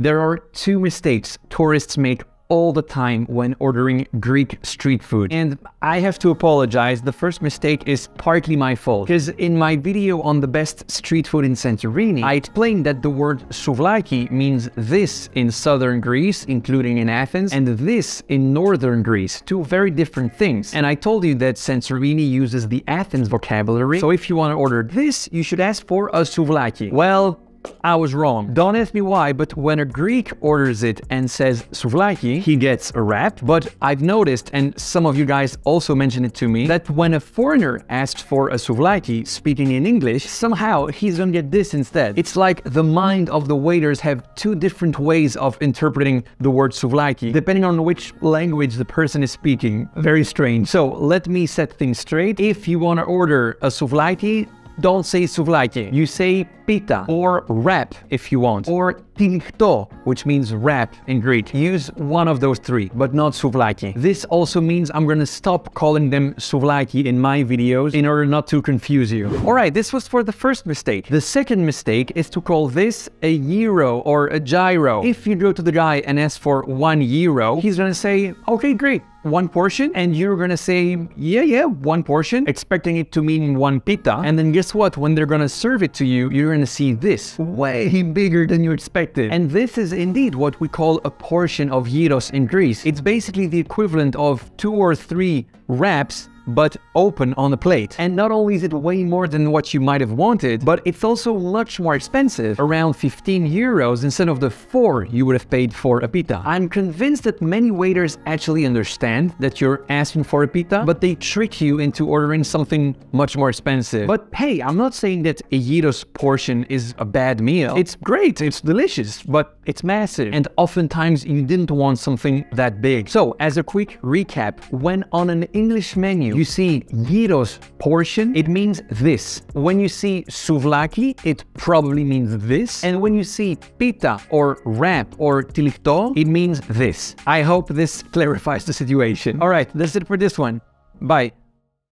There are two mistakes tourists make all the time when ordering Greek street food. And I have to apologize, the first mistake is partly my fault. Because in my video on the best street food in Santorini, I explained that the word souvlaki means this in southern Greece, including in Athens, and this in northern Greece, two very different things. And I told you that Santorini uses the Athens vocabulary, so if you want to order this, you should ask for a souvlaki. Well, I was wrong. Don't ask me why, but when a Greek orders it and says souvlaki, he gets a wrap. But I've noticed, and some of you guys also mentioned it to me, that when a foreigner asks for a souvlaki speaking in English, somehow he's gonna get this instead. It's like the mind of the waiters have two different ways of interpreting the word souvlaki, depending on which language the person is speaking. Very strange. So let me set things straight. If you wanna order a souvlaki, don't say souvlaki. You say pita or wrap if you want, or tilichto, which means wrap in Greek. Use one of those three, but not souvlaki. This also means I'm gonna stop calling them souvlaki in my videos in order not to confuse you. All right, this was for the first mistake. The second mistake is to call this a gyro or a gyro. If you go to the guy and ask for one gyro, he's gonna say, okay, great, one portion and you're gonna say yeah yeah one portion expecting it to mean one pita. And then guess what? When they're gonna serve it to you you're gonna see this way bigger than you expected. And this is indeed what we call a portion of gyros in Greece. It's basically the equivalent of two or three wraps but open on a plate. And not only is it way more than what you might have wanted, but it's also much more expensive, around 15 euros instead of the 4 you would have paid for a pita. I'm convinced that many waiters actually understand that you're asking for a pita, but they trick you into ordering something much more expensive. But hey, I'm not saying that a gyros portion is a bad meal. It's great, it's delicious, but it's massive. And oftentimes you didn't want something that big. So as a quick recap, when on an English menu, you see gyros portion, it means this. When you see souvlaki, it probably means this. And when you see pita or wrap or tilikto, it means this. I hope this clarifies the situation. All right, that's it for this one. Bye.